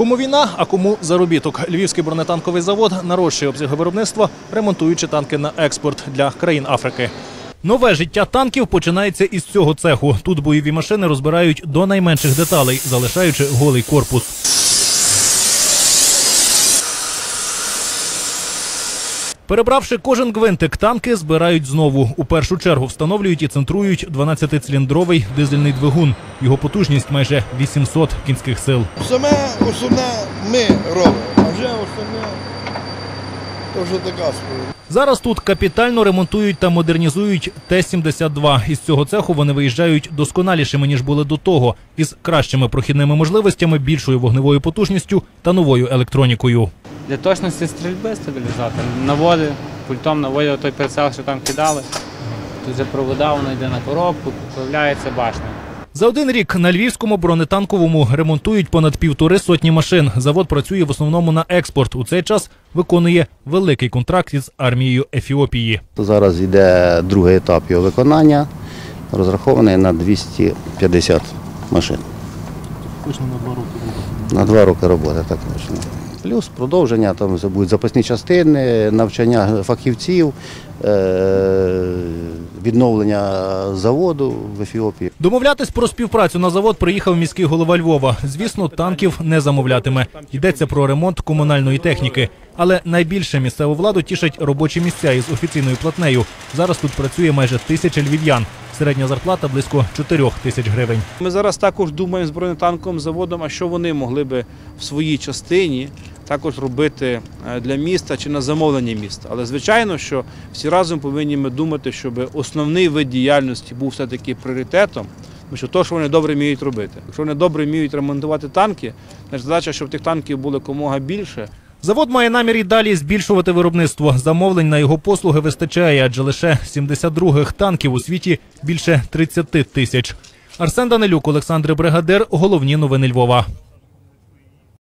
Кому війна, а кому заробіток. Львівський бронетанковий завод нарощує обсяги виробництва, ремонтуючи танки на експорт для країн Африки. Нове життя танків починається із цього цеху. Тут бойові машини розбирають до найменших деталей, залишаючи голий корпус. Перебравши кожен гвинтик, танки збирають знову. У першу чергу встановлюють і центрують 12-циліндровий дизельний двигун. Його потужність майже 800 кінських сил. Саме основне ми робимо, а вже основне то вже така справа. Зараз тут капітально ремонтують та модернізують Т-72. Із цього цеху вони виїжджають досконалішими ніж були до того, із кращими прохідними можливостями, більшою вогневою потужністю та новою електронікою. Для точності стрільби стабілізатор. Наводи, пультом наводив той прицел, що там кидали. Тут вже провода, воно йде на коробку, появляється башня. За один рік на львівському бронетанковому ремонтують понад півтори сотні машин. Завод працює в основному на експорт. У цей час виконує великий контракт із армією Ефіопії. Зараз йде другий етап його виконання, розрахований на 250 машин. Точно на два роки. На два роки роботи, так точно. Плюс продовження, там будуть запасні частини, навчання фахівців, е, відновлення заводу в Ефіопії. Домовлятись про співпрацю на завод приїхав міський голова Львова. Звісно, танків не замовлятиме. Йдеться про ремонт комунальної техніки. Але найбільше місцеву владу тішать робочі місця із офіційною платнею. Зараз тут працює майже тисяча львів'ян. Середня зарплата близько 4 тисяч гривень. Ми зараз також думаємо з бронетанковим заводом, а що вони могли би в своїй частині також робити е, для міста чи на замовлення міста. Але звичайно, що всі разом повинні ми думати, щоб основний вид діяльності був все-таки пріоритетом. Тому що то, що вони добре вміють робити. Якщо вони добре вміють ремонтувати танки, значить задача, щоб тих танків було якомога більше. Завод має намір і далі збільшувати виробництво. Замовлень на його послуги вистачає, адже лише 72-х танків у світі більше 30 тисяч. Арсен Данилюк, Олександр Бригадир. Головні новини Львова.